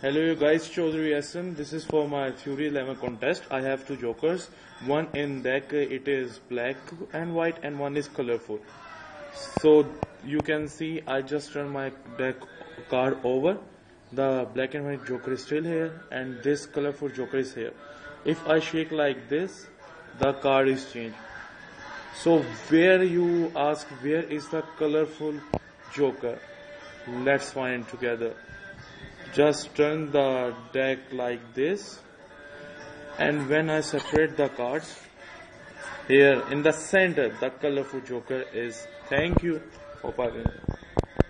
Hello you guys, Chaudhary Ahsan. This is for my Theory 11 contest. I have two jokers. One in deck it is black and white and one is colorful. So you can see I just turn my deck card over. The black and white joker is still here and this colorful joker is here. If I shake like this, the card is changed. So where you ask where is the colorful joker? Let's find together just turn the deck like this and when I separate the cards here in the center the colorful joker is thank you for